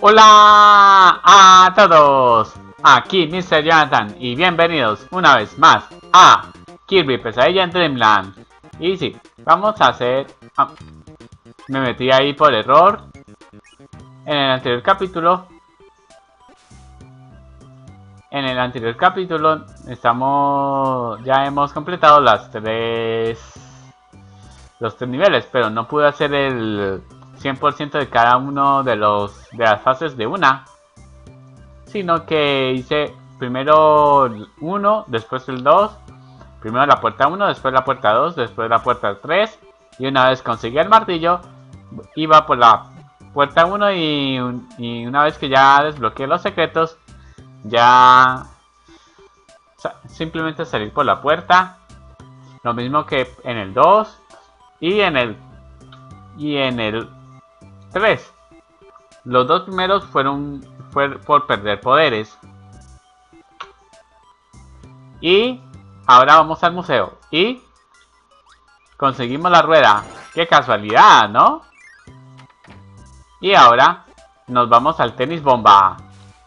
Hola a todos, aquí Mr. Jonathan y bienvenidos una vez más a Kirby Pesadilla en Dreamland. Y sí, vamos a hacer... Ah, me metí ahí por error en el anterior capítulo. En el anterior capítulo estamos... ya hemos completado las tres... los tres niveles, pero no pude hacer el 100% de cada uno de los de las fases de una. Sino que hice primero uno después el 2 primero la puerta 1 después la puerta 2 después la puerta 3 y una vez conseguí el martillo iba por la puerta 1 y, y una vez que ya desbloqueé los secretos ya simplemente salir por la puerta. Lo mismo que en el 2 y en el y en el 3. Los dos primeros fueron fue por perder poderes. Y ahora vamos al museo. Y conseguimos la rueda. Qué casualidad, ¿no? Y ahora nos vamos al tenis bomba.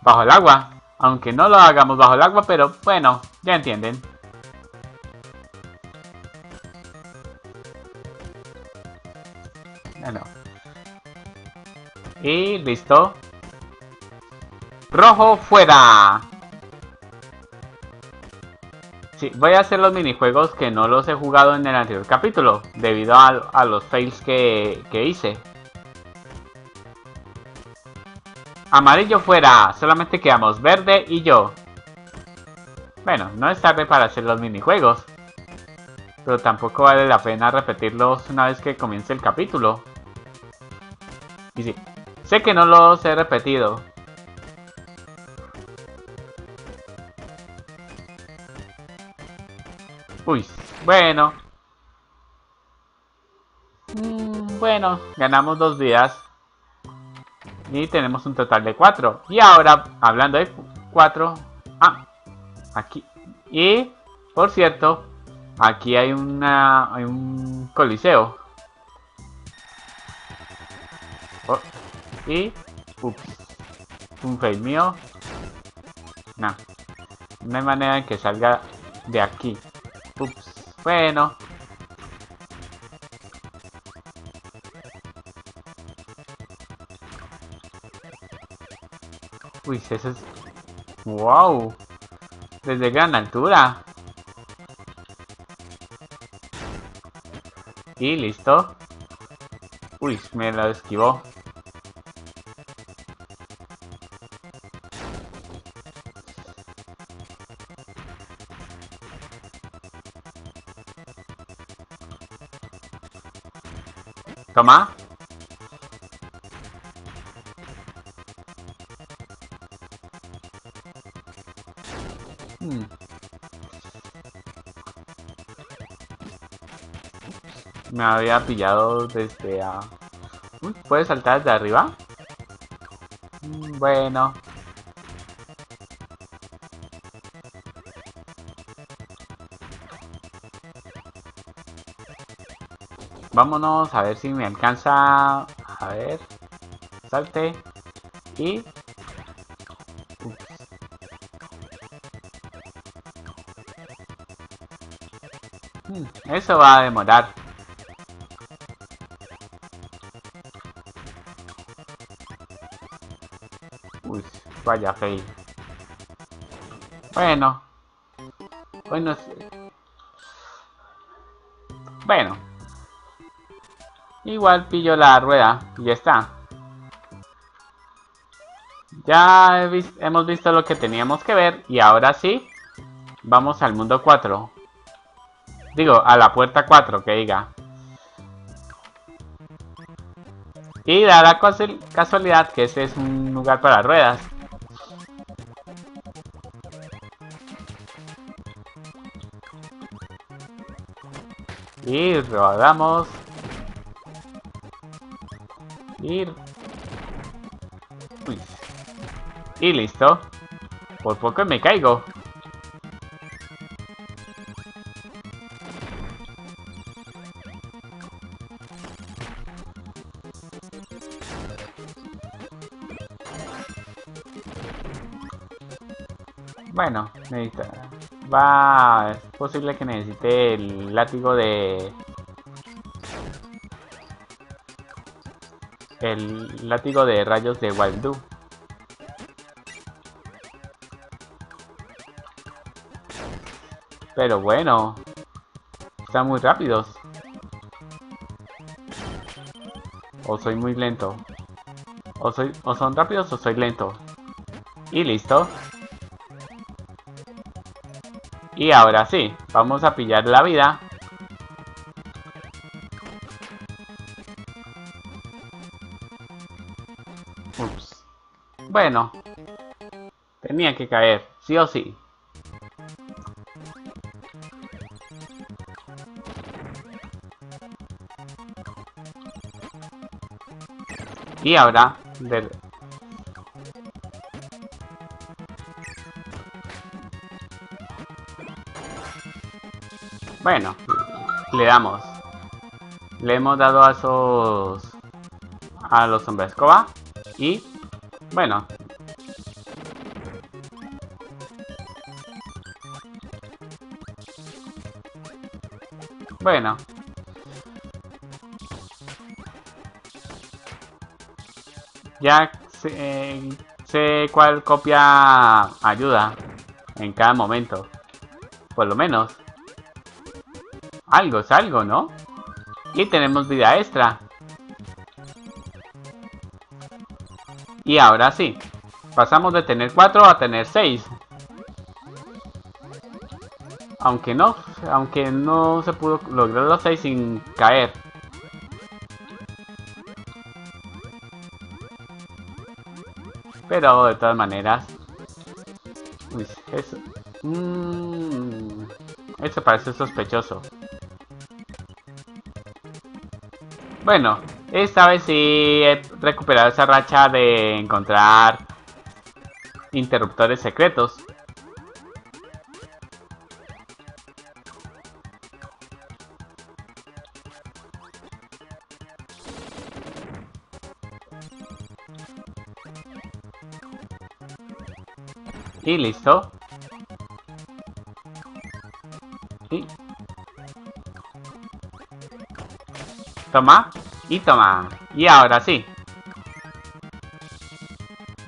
Bajo el agua. Aunque no lo hagamos bajo el agua, pero bueno, ya entienden. Y listo. Rojo fuera. Sí, voy a hacer los minijuegos que no los he jugado en el anterior capítulo. Debido a, los fails que, que hice. Amarillo fuera. Solamente quedamos verde y yo. Bueno, no es tarde para hacer los minijuegos. Pero tampoco vale la pena repetirlos una vez que comience el capítulo. Y sí, Sé que no los he repetido. Uy, bueno. Mm, bueno, ganamos dos días. Y tenemos un total de cuatro. Y ahora, hablando de cuatro... Ah, aquí. Y, por cierto, aquí hay, una, hay un coliseo. Oh. Y... Ups. Un fail mío. No. No hay manera en que salga de aquí. Ups. Bueno. Uy, eso es... ¡Wow! Desde gran altura. Y listo. Uy, me lo esquivó. Toma. Hmm. Me había pillado desde a... ¿Puedes saltar desde arriba? Hmm, bueno. Vámonos a ver si me alcanza. A ver. Salte. Y... Hmm, eso va a demorar. Uy, vaya fail. Bueno. Bueno. Bueno. Igual pillo la rueda y ya está. Ya hemos visto lo que teníamos que ver y ahora sí, vamos al mundo 4. Digo, a la puerta 4, que diga. Y da la casualidad que este es un lugar para ruedas. Y rodamos Ir. Y listo. Por poco me caigo. Bueno, necesita... Va, es posible que necesite el látigo de El látigo de rayos de Wildu. Pero bueno. Están muy rápidos. O soy muy lento. O, soy, o son rápidos o soy lento. Y listo. Y ahora sí, vamos a pillar la vida. Bueno. Tenía que caer, sí o sí. Y ahora, del, Bueno, le damos. Le hemos dado a esos... A los hombres escoba. Y... Bueno. Bueno. Ya sé, cuál copia ayuda en cada momento. Por lo menos. Algo es algo, ¿no? Y tenemos vida extra. Y ahora sí. Pasamos de tener 4 a tener 6. Aunque no, aunque no se pudo lograr los 6 sin caer. Pero de todas maneras... Mmm, eso parece sospechoso. Bueno, esta vez sí he recuperado esa racha de encontrar interruptores secretos. Y listo. Toma. Y toma. Y ahora sí.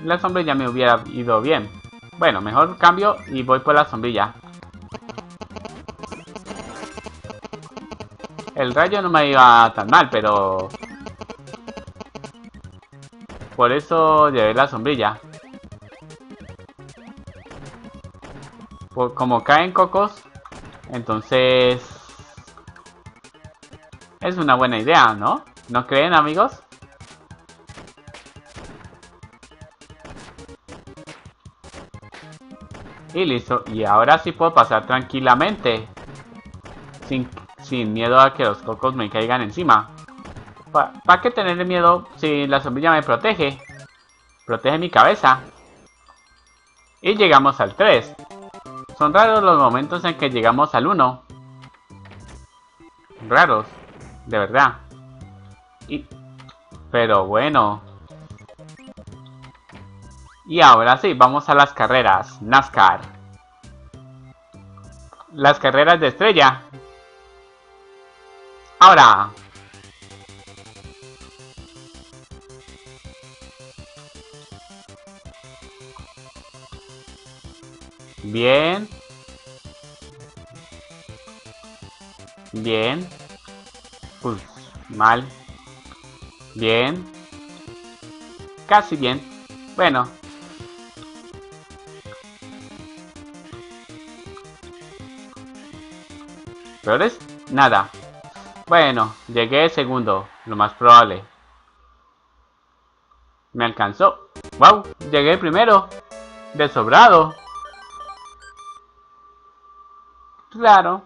La sombrilla me hubiera ido bien. Bueno, mejor cambio y voy por la sombrilla. El rayo no me iba tan mal, pero... Por eso llevé la sombrilla. como caen cocos, entonces es una buena idea, ¿no? ¿No creen, amigos? Y listo. Y ahora sí puedo pasar tranquilamente. Sin, sin miedo a que los cocos me caigan encima. ¿Para qué tener miedo si la sombrilla me protege? Protege mi cabeza. Y llegamos al 3. Son raros los momentos en que llegamos al 1. Raros de verdad. Pero bueno. Y ahora sí, vamos a las carreras. NASCAR. Las carreras de estrella. Ahora. Bien. Bien. Pues, mal. Bien. Casi bien. Bueno. ¿Peores? Nada. Bueno, llegué segundo, lo más probable. Me alcanzó. ¡Wow! Llegué primero. De sobrado. Claro.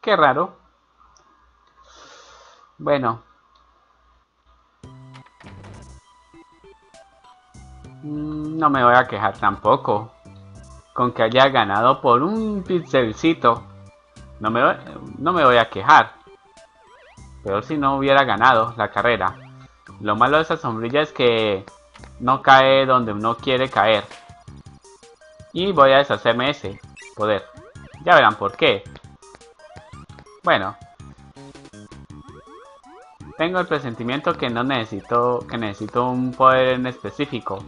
Qué raro. Bueno. No me voy a quejar tampoco. Con que haya ganado por un pixelcito. No me, no me voy a quejar. Pero si no hubiera ganado la carrera. Lo malo de esa sombrilla es que no cae donde uno quiere caer. Y voy a deshacerme ese poder. Ya verán por qué. Bueno. Tengo el presentimiento que no necesito, que necesito un poder en específico.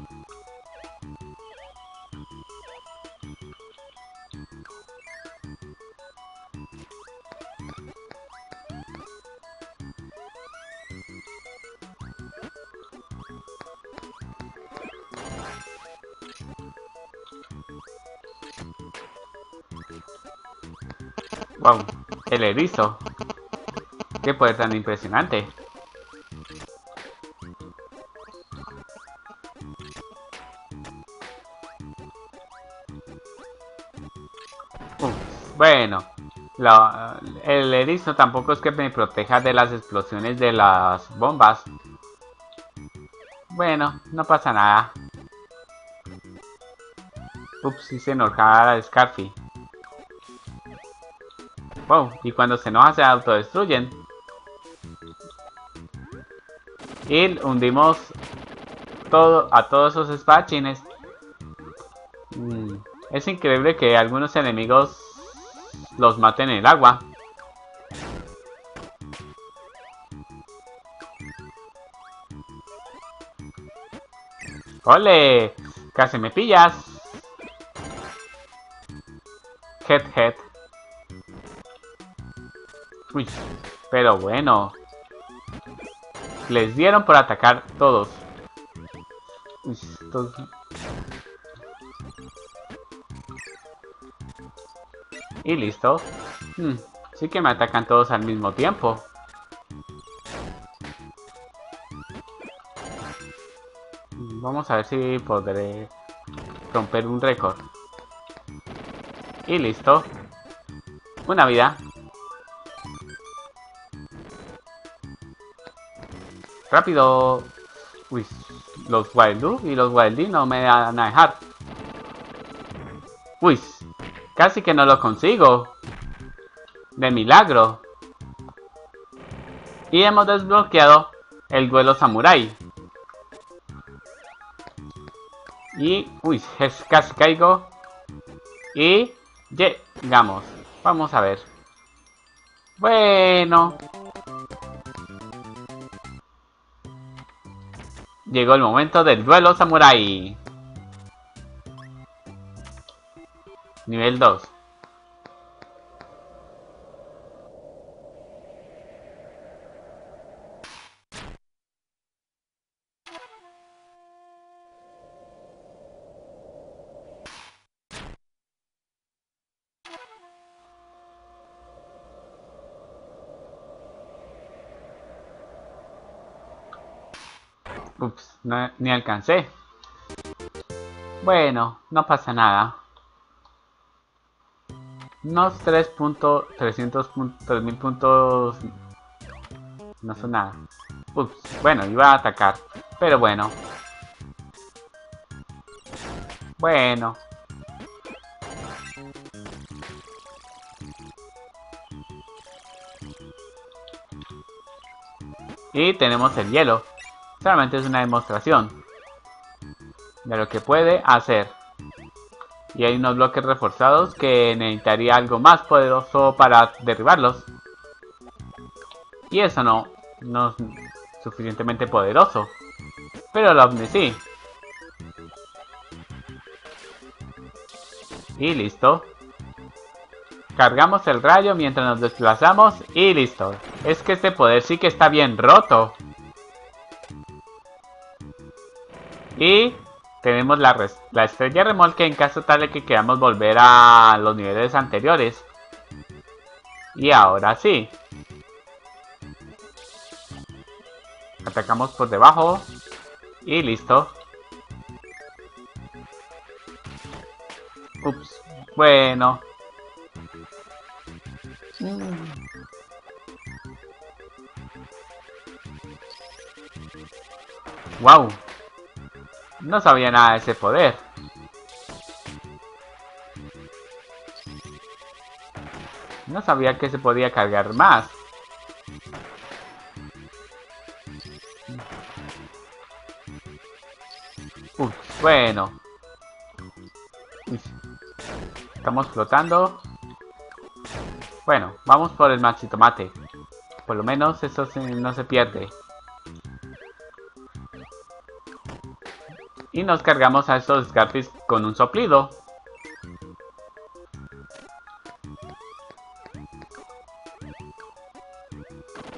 Wow, el erizo. Qué poder tan impresionante. bueno, el erizo tampoco es que me proteja de las explosiones de las bombas. Bueno, no pasa nada. Ups, si se enojaba a Scarfy. Wow, y cuando se enoja se autodestruyen. Y hundimos todo, a todos esos espadachines. Mm, es increíble que algunos enemigos los maten en el agua. ¡Ole! Casi me pillas. Head, head. Uy, pero bueno. Les dieron por atacar todos. Uy, Y listo. Hmm, sí que me atacan todos al mismo tiempo. Vamos a ver si podré romper un récord. Y listo. Una vida. ¡Rápido! Uy, los Wildu y los Wildy no me van a dejar. Uy, casi que no lo consigo. De milagro. Y hemos desbloqueado el duelo samurai. Y, uy, casi caigo. Y llegamos. Vamos a ver. Bueno, Llegó el momento del duelo samurai. Nivel 2. Ups, ni alcancé. Bueno, no pasa nada. Unos 3.300 mil puntos no son nada. Ups, bueno, iba a atacar. Pero bueno. Bueno. Y tenemos el hielo. Solamente es una demostración de lo que puede hacer. Y hay unos bloques reforzados que necesitaría algo más poderoso para derribarlos. Y eso no, no es suficientemente poderoso. Pero el ovni sí. Y listo. Cargamos el rayo mientras nos desplazamos y listo. Es que este poder sí que está bien roto. Y tenemos la, la estrella remolque en caso tal de que queramos volver a los niveles anteriores. Y ahora sí. Atacamos por debajo. Y listo. Ups. Bueno. Wow. No sabía nada de ese poder. No sabía que se podía cargar más. bueno. Estamos flotando. Bueno, vamos por el maxi tomate. Por lo menos eso no se pierde. Y nos cargamos a estos Scarpis con un soplido.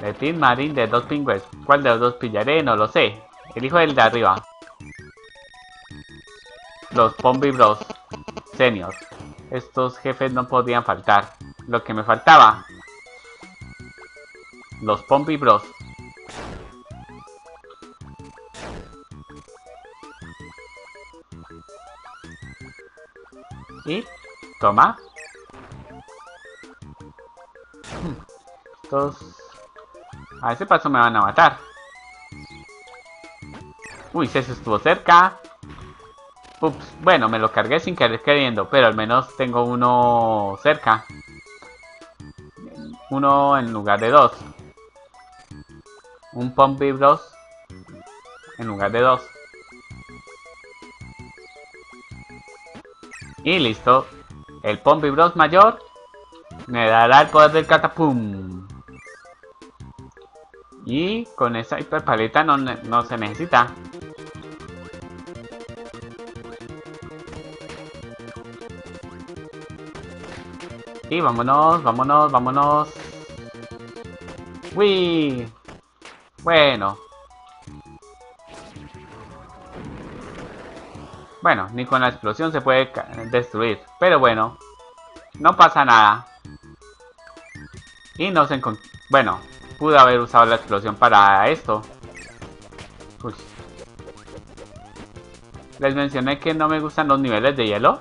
De Team Marine de dos pingües. ¿Cuál de los dos pillaré? No lo sé. Elijo el de arriba. Los Pombi Bros. Senior. Estos jefes no podían faltar. Lo que me faltaba. Los Pombi Bros. Toma. Estos... A ese paso me van a matar. Uy, se estuvo cerca. Ups, bueno, me lo cargué sin querer queriendo, pero al menos tengo uno cerca. Uno en lugar de dos. Un Pompey Bros en lugar de dos. Y listo. El Pompey Bros mayor me dará el poder del catapum. Y con esa hiperpaleta no, no se necesita. Y vámonos, vámonos, vámonos. ¡Uy! Bueno. Bueno, ni con la explosión se puede destruir. Pero bueno, no pasa nada. Y no se Bueno, pude haber usado la explosión para esto. Les mencioné que no me gustan los niveles de hielo.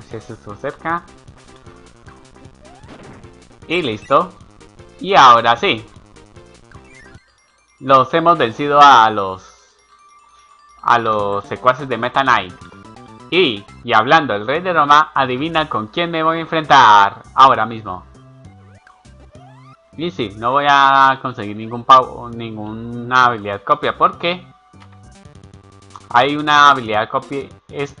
Se estuvo cerca. Y listo. Y ahora sí. Los hemos vencido a los... A los secuaces de Meta Knight. Y, y hablando el rey de Roma, adivina con quién me voy a enfrentar ahora mismo. Y sí, no voy a conseguir ningún ninguna habilidad copia porque hay una habilidad copia es,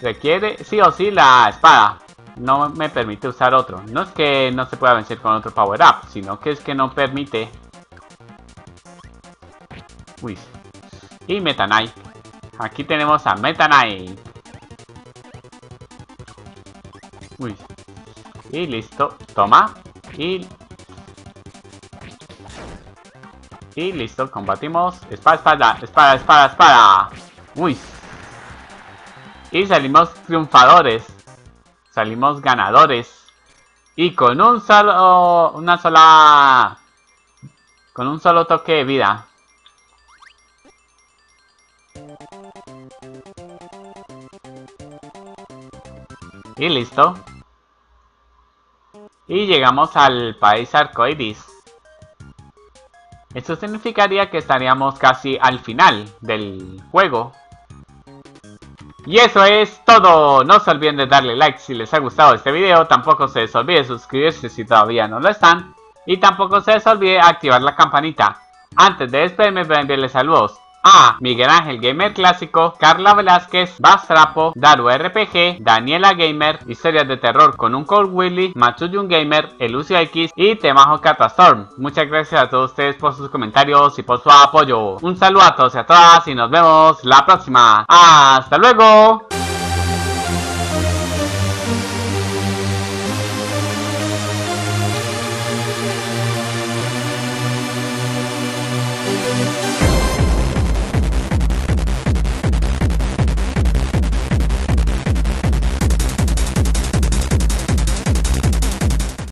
Requiere sí o sí la espada. No me permite usar otro. No es que no se pueda vencer con otro power up, sino que es que no permite. Uy. Y Meta Knight. Aquí tenemos a Meta Knight. Uy. Y listo. Toma. Y... Y listo. Combatimos. Espada, espada, espada, espada, espada. Uy. Y salimos triunfadores. Salimos ganadores. Y con un solo... Una sola... Con un solo toque de vida. Y listo. Y llegamos al país arcoiris. Esto significaría que estaríamos casi al final del juego. Y eso es todo. No se olviden de darle like si les ha gustado este video. Tampoco se les olvide suscribirse si todavía no lo están. Y tampoco se les olvide activar la campanita. Antes de despedirme, voy a enviarles saludos a Miguel Ángel Gamer Clásico, Carla Velázquez, Bastrapo, Daru RPG, Daniela Gamer, Historias de Terror con un Cold Willy, Matsuyun Gamer, Elucio X y Temajo Catastorm. Muchas gracias a todos ustedes por sus comentarios y por su apoyo. Un saludo a todos y a todas y nos vemos la próxima. ¡Hasta luego!